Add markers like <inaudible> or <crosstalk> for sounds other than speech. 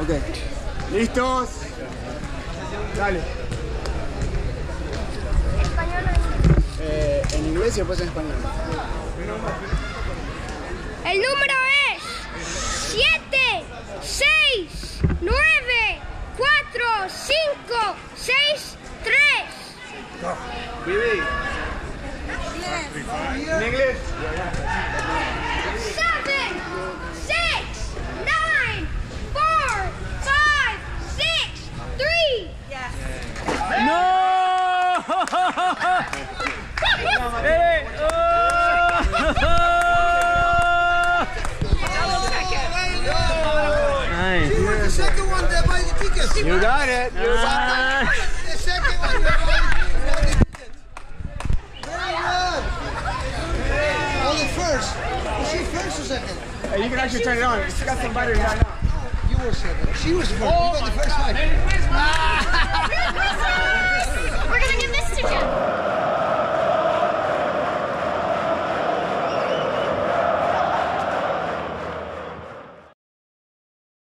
Ok. ¿Listos? Dale. Español o Eh, en inglés y después en español. El número es 7, 6, 9, 4, 5, 6, 3. Vivi. ¿En inglés? 3. ¡No! <laughs> Ay. The second one, they buy the tickets. You got it. You got Ah. The second one, they buy the tickets. Very good. Oh, the first. Was she first or second? Hey, you can actually turn it on. It's got some battery right now. You were second. She was first. you got the first one.